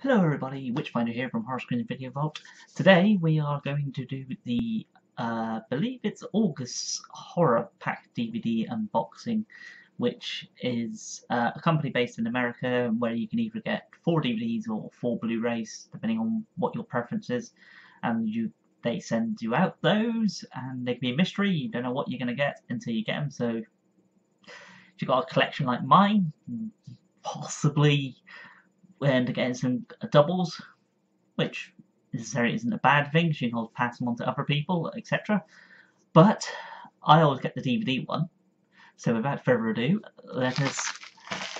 Hello everybody, Witchfinder here from Horrorscreams Video Vault. Today we are going to do the, uh, believe it's August Horror Pack DVD unboxing, which is uh, a company based in America where you can either get four DVDs or four Blu-rays, depending on what your preference is, and you they send you out those, and they can be a mystery, you don't know what you're going to get until you get them, so if you've got a collection like mine, possibly and again some doubles, which necessarily isn't a bad thing, you can always pass them on to other people, etc. But I always get the DVD one, so without further ado, let us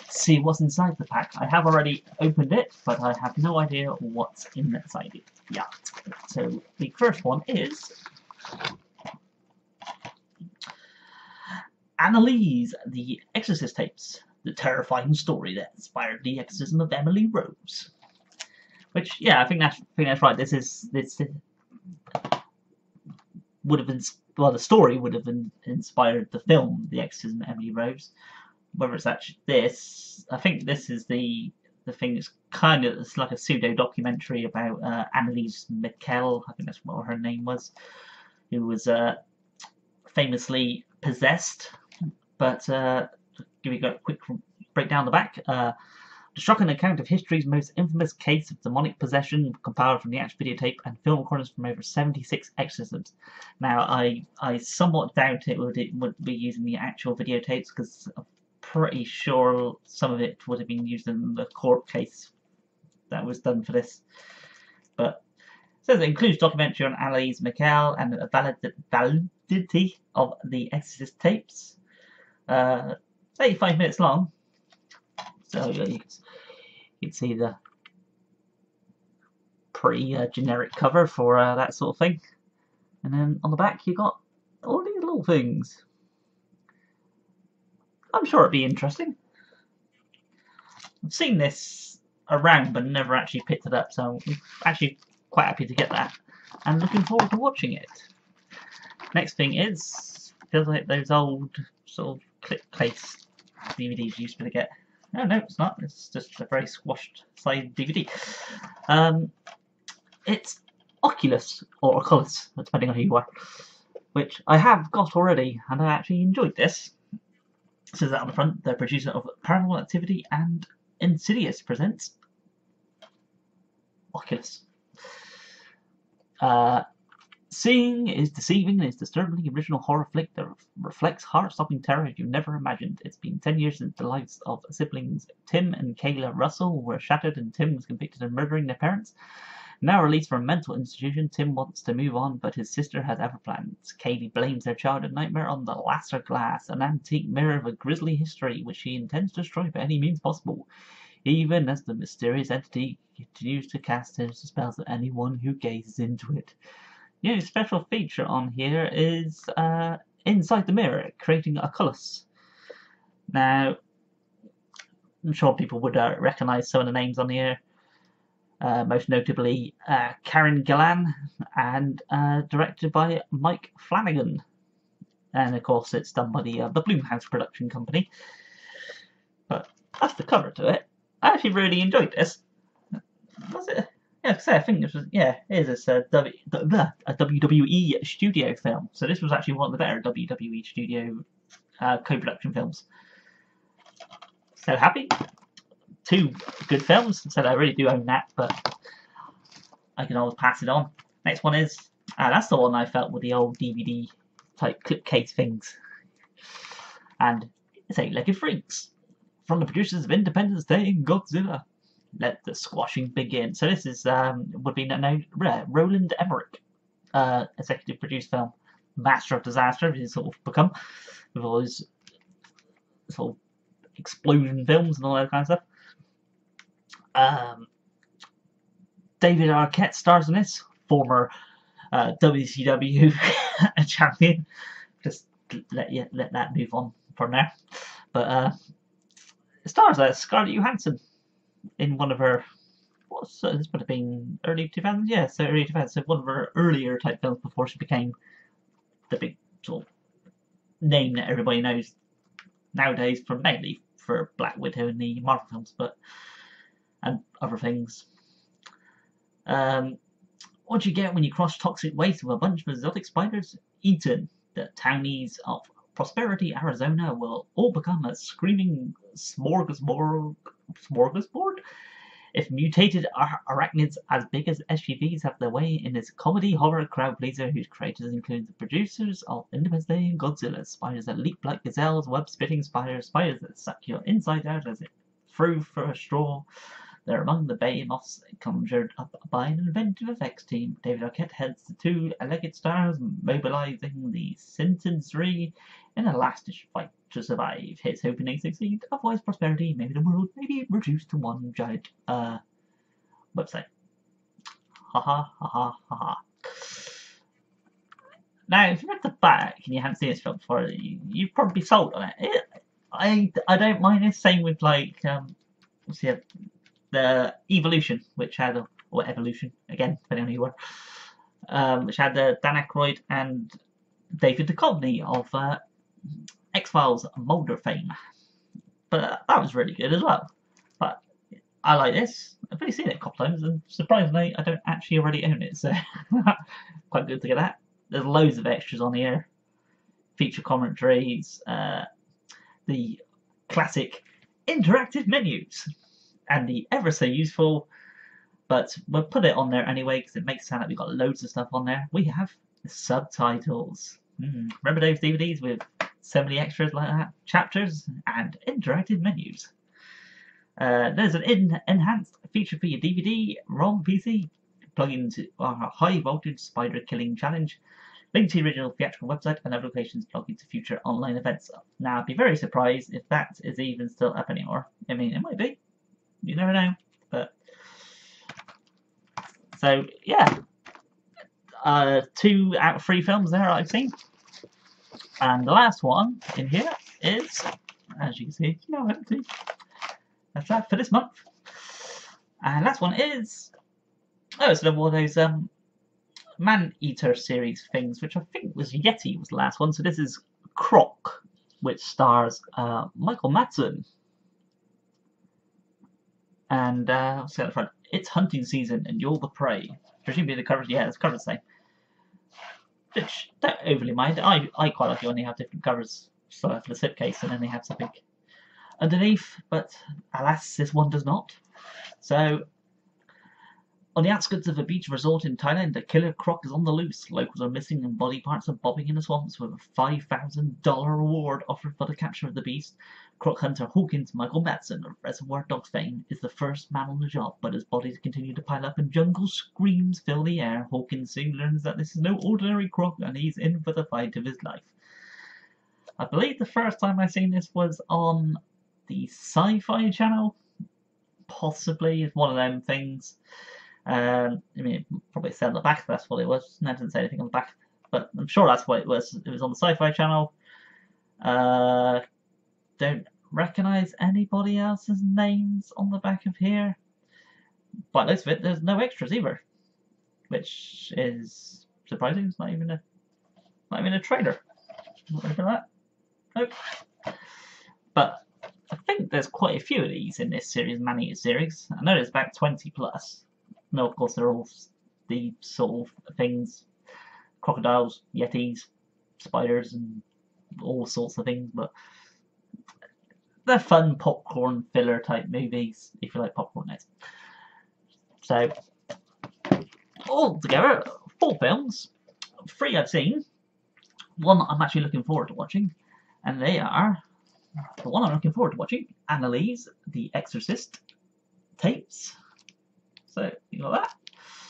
see what's inside the pack. I have already opened it, but I have no idea what's inside it. Yeah. So the first one is Anneliese, the Exorcist tapes the terrifying story that inspired the exorcism of Emily Rose. Which, yeah, I think that's, I think that's right. This is this would have been well, the story would have been inspired the film The Exorcism of Emily Rose. Whether it's actually this, I think this is the the thing that's kind of it's like a pseudo documentary about uh, Anneliese Michel. I think that's what her name was, who was uh, famously possessed, but uh, give you a quick break down the back. Uh, the shocking account of history's most infamous case of demonic possession, compiled from the actual videotape and film recordings from over 76 exorcisms. Now, I I somewhat doubt it would it would be using the actual videotapes because I'm pretty sure some of it would have been used in the court case that was done for this. But it says it includes documentary on Anneliese Michel and the validity of the Exorcist tapes. Uh, 85 minutes long. So yeah, you, can, see the pretty uh, generic cover for uh, that sort of thing. And then on the back you got all these little things. I'm sure it'd be interesting. I've seen this around but never actually picked it up, so I'm actually quite happy to get that. And looking forward to watching it. Next thing is, feels like those old sort of clip case DVDs used to get. No, no, it's not. It's just a very squashed side DVD. Um, it's Oculus, or Oculus, depending on who you are, which I have got already, and I actually enjoyed this. It says that on the front, the producer of Paranormal Activity and Insidious presents Oculus. Uh, Seeing is deceiving and is disturbingly original horror flick that reflects heart-stopping terror you've never imagined. It's been 10 years since the lives of siblings Tim and Kayla Russell were shattered and Tim was convicted of murdering their parents. Now released from a mental institution, Tim wants to move on, but his sister has other plans. Kaylie blames their childhood nightmare on the Lasser Glass, an antique mirror of a grisly history which she intends to destroy by any means possible, even as the mysterious entity continues to cast sinister spells at anyone who gazes into it. Only special feature on here is uh, inside the mirror, creating a Oculus. Now, I'm sure people would uh, recognise some of the names on here. Uh, most notably uh, Karen Gillan and uh, directed by Mike Flanagan. And of course, it's done by the uh, the Blumhouse production company. But that's the cover to it. I actually really enjoyed this. Was it? Yeah, cause I think this was yeah, it is a, w, a WWE studio film. So this was actually one of the better WWE studio uh, co-production films. So happy. Two good films. So I really do own that, but I can always pass it on. Next one is uh, that's the one I felt with the old DVD type clip case things. And it's Eight-Legged Freaks from the producers of Independence Day and Godzilla let the squashing begin. So this is um, would be no Roland Emmerich, uh, executive produced film, master of disaster. He's sort of become with all his sort of explosion films and all that kind of stuff. Um, David Arquette stars in this, former uh, WCW champion. Just let you let that move on for now. But uh, stars as Scarlett Johansson in one of her what's uh, this would have been early 2000s yeah so early 2000s so one of her earlier type films before she became the big sort of name that everybody knows nowadays from mainly for Black Widow and the Marvel films but and other things Um, what do you get when you cross toxic waste with a bunch of exotic spiders? eaten the townies of Prosperity, Arizona will all become a screaming smorgasbord. Smorgasbord? If mutated ar- arachnids as big as SUVs have their way in this comedy horror crowd pleaser, whose creators include the producers of Independence Day and Godzilla, spiders that leap like gazelles, web spitting spiders, spiders that suck your inside out as it through for a straw. They're among the bay behemoths conjured up by an inventive effects team. David Arquette heads the two alleged stars, mobilizing the Centauri in a last-ditch fight to survive. Here's hoping they succeed. Otherwise, prosperity, maybe the world may be reduced to one giant uh website. Ha ha ha ha ha ha. Now, if you read the back and you haven't seen this film before, you, you'd probably be sold on it. it I, I don't mind it. Same with like um, what's the the evolution, which had a, or evolution again, depending on who you were, um, which had uh, Dan Aykroyd and David Duchovny of uh, X Files Mulder fame. But that was really good as well. But I like this. I've only seen it a couple times, and surprisingly, I don't actually already own it, so quite good to get that. There's loads of extras on here, feature commentaries, uh, the classic interactive menus and the ever so useful, but we'll put it on there anyway because it makes it sound like we've got loads of stuff on there. We have subtitles. Mm. Remember those DVDs with so many extras like that? Chapters and interactive menus. Uh, there's an in enhanced feature for your DVD, ROM, PC. Plug into our high voltage spider killing challenge. Link to the original theatrical website and other locations plug into future online events. Now, I'd be very surprised if that is even still up anymore. I mean, it might be. You never know. But so yeah, uh, two out of three films there I've seen, and the last one in here is, as you can see, no empty. That's that for this month. And last one is oh, it's another one of those um, Man Eater series things, which I think was Yeti was the last one. So this is Croc, which stars uh, Michael Madsen and uh, what's the front? It's hunting season and you're the prey. Presumably the covers, yeah, the covers same. Which don't overly mind. I I quite like it when they have different covers so for the slipcase and then they have something underneath. But alas, this one does not. So on the outskirts of a beach resort in Thailand, a killer croc is on the loose. Locals are missing and body parts are bobbing in the swamps with a $5,000 reward offered for the capture of the beast. Croc hunter Hawkins Michael Madsen of Reservoir Dogs fame is the first man on the job, but as bodies continue to pile up and jungle screams fill the air, Hawkins soon learns that this is no ordinary croc and he's in for the fight of his life. I believe the first time I seen this was on the Sci-Fi Channel. Possibly, it's one of them things. Um, I mean, probably said on the back that's what it was. No, it didn't say anything on the back, but I'm sure that's what it was. It was on the Sci-Fi Channel. Uh, don't recognize anybody else's names on the back of here. By looks of it, there's no extras either, which is surprising. It's not even a not even a trailer. Not even that. Nope. But I think there's quite a few of these in this series, Man Eater series. I know there's about 20 plus. No, of course, they're all the sort of things crocodiles, yetis, spiders, and all sorts of things, but they're fun popcorn filler type movies if you like popcorn nights. So, all together, four films. Three I've seen. One I'm actually looking forward to watching, and they are the one I'm looking forward to watching Anneliese, The Exorcist tapes. So you got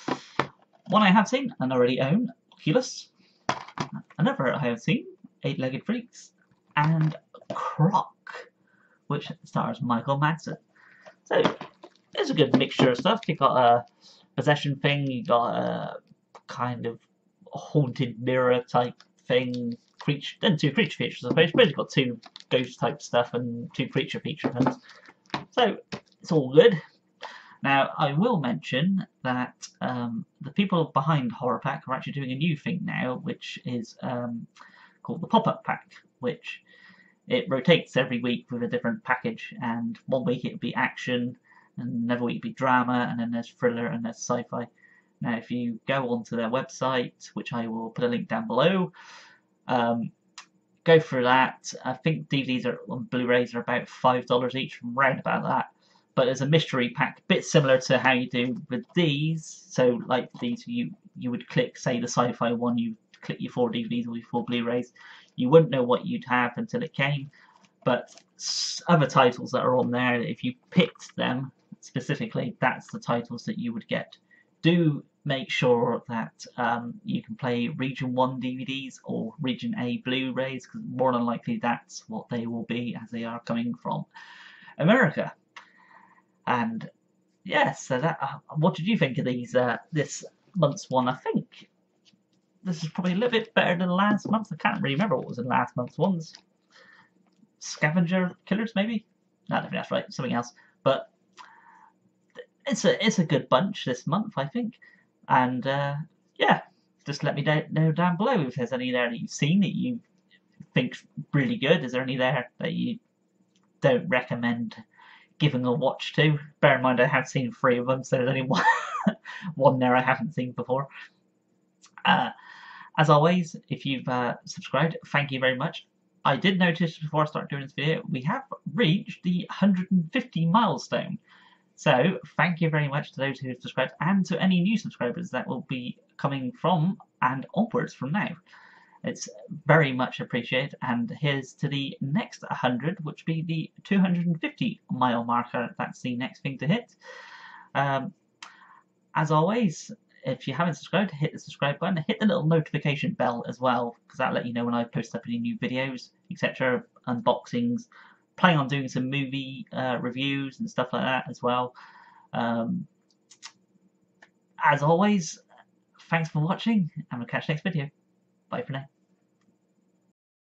that. One I have seen and already own, Oculus. Another I have seen, Eight-Legged Freaks, and Croc, which stars Michael Madsen. So it's a good mixture of stuff. You got a possession thing, you got a kind of haunted mirror type thing, creature, then two creature features. I suppose. You've got two ghost type stuff and two creature feature things. So it's all good. Now, I will mention that um, the people behind Horror Pack are actually doing a new thing now, which is um, called the Pop-Up Pack, which it rotates every week with a different package, and one week it'll be action, and another week it'll be drama, and then there's thriller, and there's sci-fi. Now, if you go onto their website, which I will put a link down below, um, go through that. I think DVDs are on Blu-rays are about five dollars each, from round about that. But there's a mystery pack, a bit similar to how you do with these. So, like these, you you would click, say, the sci-fi one, you click your four DVDs or your four Blu-rays. You wouldn't know what you'd have until it came. But other titles that are on there, if you picked them specifically, that's the titles that you would get. Do make sure that um, you can play Region 1 DVDs or Region A Blu-rays, because more than likely that's what they will be as they are coming from America. And yeah, so that, uh, what did you think of these uh, this month's one? I think this is probably a little bit better than last month. I can't really remember what was in last month's ones. Scavenger Killers, maybe? No, I don't think that's right. Something else. But it's a it's a good bunch this month, I think. And uh, yeah, just let me know down below if there's any there that you've seen that you think really good. Is there any there that you don't recommend giving a watch to? Bear in mind I have seen three of them, so there's only one, one there I haven't seen before. Uh, as always, if you've uh, subscribed, thank you very much. I did notice before I start doing this video, we have reached the 150 milestone. So thank you very much to those who have subscribed and to any new subscribers that will be coming from and onwards from now. It's very much appreciated and here's to the next 100 which will be the 250 mile marker. That's the next thing to hit. Um, as always, if you haven't subscribed, hit the subscribe button, hit the little notification bell as well, because that'll let you know when I post up any new videos, etc., unboxings, planning on doing some movie uh, reviews and stuff like that as well. Um, as always, thanks for watching, and we'll catch you next video. Bye for now.